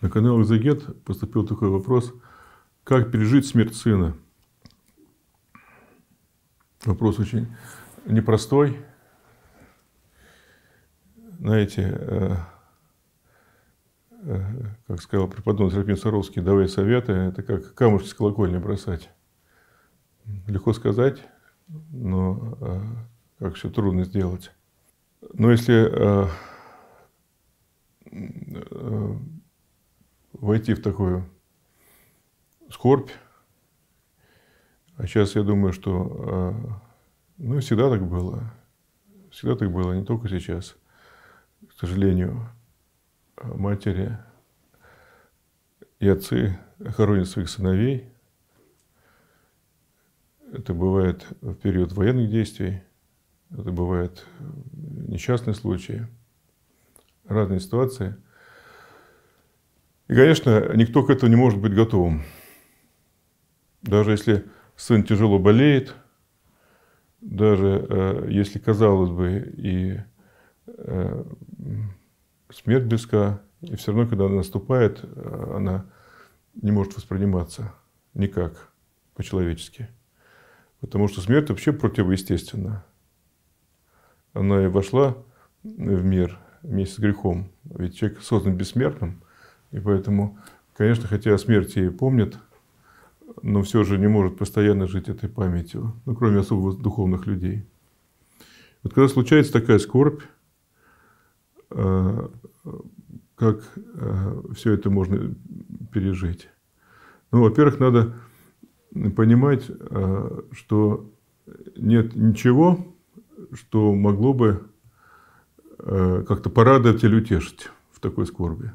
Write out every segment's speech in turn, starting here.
На канал «Экзагет» поступил такой вопрос, как пережить смерть сына? Вопрос очень непростой. Знаете, э, э, как сказал преподобный Серафим Саровский, давай советы, это как камушки с колокольни бросать. Легко сказать, но э, как все трудно сделать. Но если войти в такую скорбь. А сейчас я думаю, что а, ну, всегда так было. Всегда так было, не только сейчас. К сожалению, матери и отцы хоронят своих сыновей. Это бывает в период военных действий, это бывает несчастные случаи, разные ситуации – и, конечно, никто к этому не может быть готовым. Даже если сын тяжело болеет, даже э, если, казалось бы, и э, смерть близка, и все равно, когда она наступает, э, она не может восприниматься никак по-человечески. Потому что смерть вообще противоестественна. Она и вошла в мир вместе с грехом. Ведь человек создан бессмертным – и поэтому, конечно, хотя о смерти и помнит, но все же не может постоянно жить этой памятью, ну, кроме особо духовных людей. Вот когда случается такая скорбь, э, как э, все это можно пережить? Ну, во-первых, надо понимать, э, что нет ничего, что могло бы как-то порадовать или утешить в такой скорби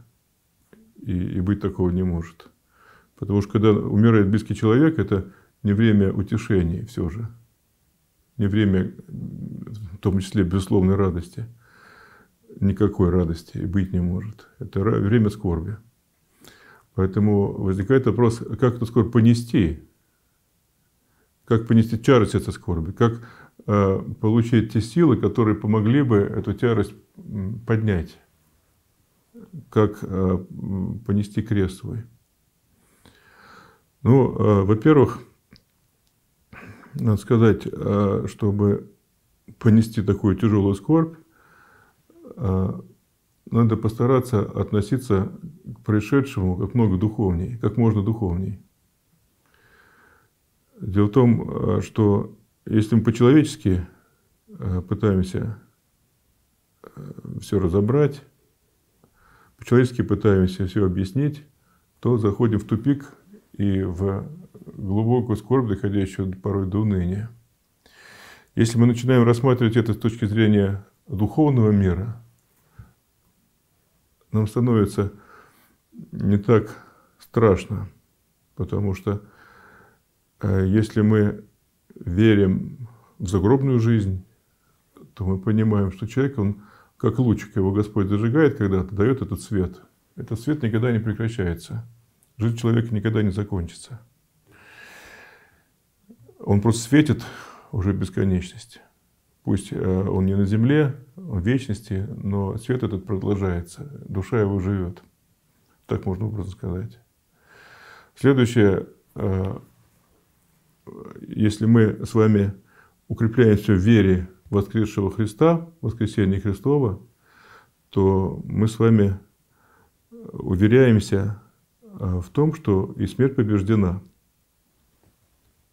и, и быть такого не может. Потому что когда умирает близкий человек, это не время утешений все же. Не время, в том числе, безусловной радости. Никакой радости быть не может. Это время скорби. Поэтому возникает вопрос, как эту скорбь понести? Как понести тяжесть этой скорби? Как э, получить те силы, которые помогли бы эту тяжесть поднять? Как э, понести крест свой. Ну, э, во-первых, надо сказать, э, чтобы понести такую тяжелую скорбь, надо постараться относиться к происшедшему как много духовней, как можно духовней. Дело в том, что если мы по-человечески пытаемся все разобрать, по-человечески пытаемся все объяснить, то заходим в тупик и в глубокую скорбь, доходящую порой до уныния. Если мы начинаем рассматривать это с точки зрения духовного мира, нам становится не так страшно, потому что э, если мы верим в загробную жизнь, то мы понимаем, что человек, он как лучик его Господь зажигает когда-то, дает этот свет. Этот свет никогда не прекращается. Жизнь человека никогда не закончится. Он просто светит уже бесконечность. Пусть э, он не на земле, он в вечности, но свет этот продолжается, душа его живет. Так можно образно сказать. Следующее, э, если мы с вами укрепляемся в вере воскресшего Христа, воскресения Христова, то мы с вами уверяемся а, в том, что и смерть побеждена.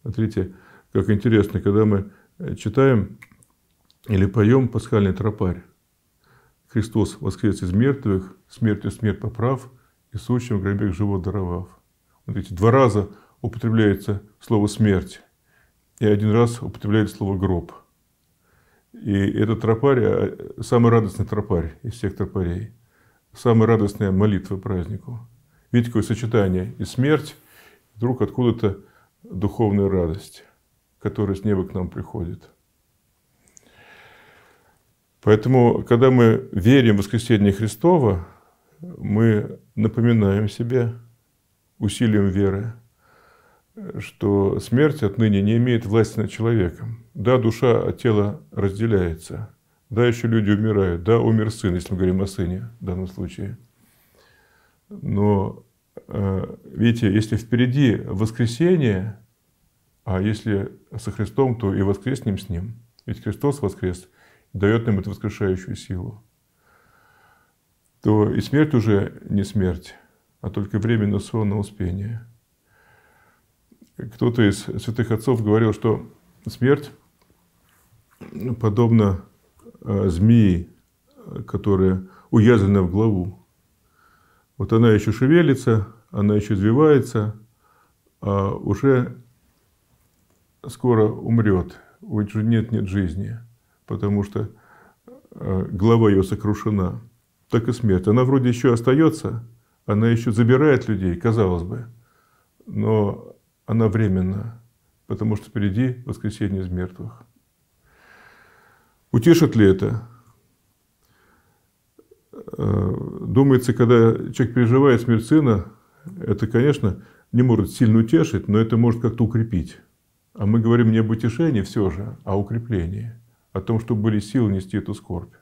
Смотрите, как интересно, когда мы читаем или поем пасхальный тропарь. Христос воскрес из мертвых, смертью смерть поправ, и сущим в гробе живот даровав. Эти два раза употребляется слово «смерть», и один раз употребляется слово «гроб». И этот тропарь, э, самый радостный тропарь из всех тропарей. Самая радостная молитва празднику. Видите, какое сочетание. И смерть, вдруг откуда-то духовная радость, которая с неба к нам приходит. Поэтому, когда мы верим в воскресение Христова, мы напоминаем себе усилием веры, что смерть отныне не имеет власти над человеком. Да, душа от тела разделяется. Да, еще люди умирают. Да, умер сын, если мы говорим о сыне в данном случае. Но э, видите, если впереди воскресение, а если со Христом, то и воскреснем с Ним. Ведь Христос воскрес, дает нам эту воскрешающую силу. То и смерть уже не смерть, а только временный сон на успение. Кто-то из святых отцов говорил, что смерть подобна э, змеи, которая уязвлена в главу. Вот она еще шевелится, она еще извивается, а уже скоро умрет. Уже нет, нет жизни, потому что э, голова ее сокрушена. Так и смерть. Она вроде еще остается, она еще забирает людей, казалось бы, но она временна, потому что впереди воскресение из мертвых. Утешит ли это? Э, думается, когда человек переживает смерть сына, это, конечно, не может сильно утешить, но это может как-то укрепить. А мы говорим не об утешении все же, а о укреплении, о том, чтобы были силы нести эту скорбь.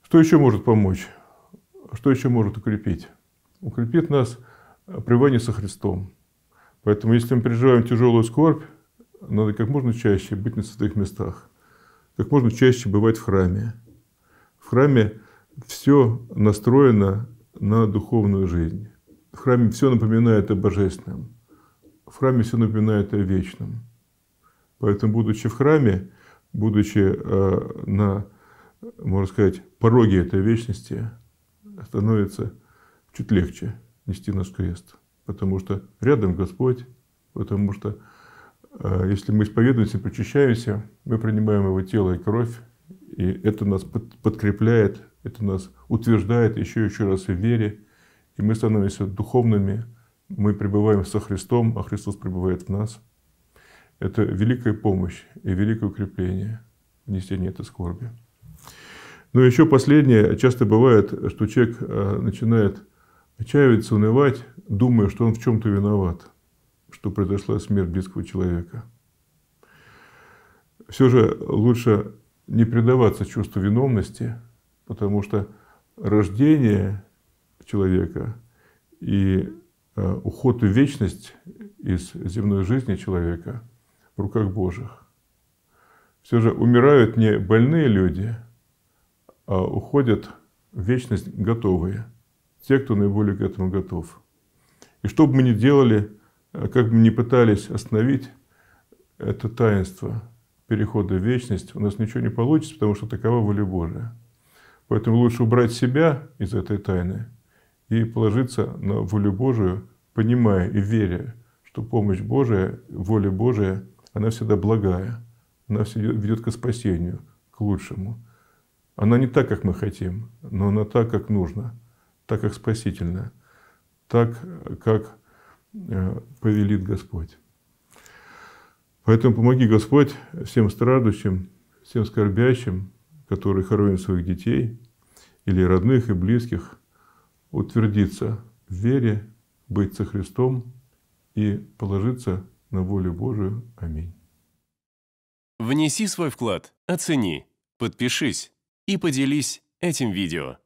Что еще может помочь? Что еще может укрепить? Укрепит нас пребывание со Христом. Поэтому, если мы переживаем тяжелую скорбь, надо как можно чаще быть на святых местах, как можно чаще бывать в храме, в храме все настроено на духовную жизнь. В храме все напоминает о божественном. В храме все напоминает о вечном. Поэтому, будучи в храме, будучи э, на, можно сказать, пороге этой вечности, становится чуть легче нести наш крест. Потому что рядом Господь, потому что э, если мы исповедуемся, причащаемся, мы принимаем Его тело и кровь, и это нас подкрепляет, это нас утверждает еще и еще раз в вере. И мы становимся духовными, мы пребываем со Христом, а Христос пребывает в нас. Это великая помощь и великое укрепление в несении этой скорби. Но еще последнее. Часто бывает, что человек э, начинает отчаиваться, унывать, думая, что он в чем-то виноват, что произошла смерть близкого человека. Все же лучше не предаваться чувству виновности, потому что рождение человека и э, уход в вечность из земной жизни человека в руках Божьих. Все же умирают не больные люди, а уходят в вечность готовые, те, кто наиболее к этому готов. И что бы мы ни делали, э, как бы мы ни пытались остановить это таинство – перехода в вечность, у нас ничего не получится, потому что такова воля Божия. Поэтому лучше убрать себя из этой тайны и положиться на волю Божию, понимая и веря, что помощь Божия, воля Божия, она всегда благая, она всегда ведет к спасению, к лучшему. Она не так, как мы хотим, но она так, как нужно, так, как спасительна, так, как э, повелит Господь. Поэтому помоги, Господь, всем страждущим, всем скорбящим, которые хоронят своих детей или родных и близких, утвердиться в вере, быть со Христом и положиться на волю Божию. Аминь. Внеси свой вклад, оцени, подпишись и поделись этим видео.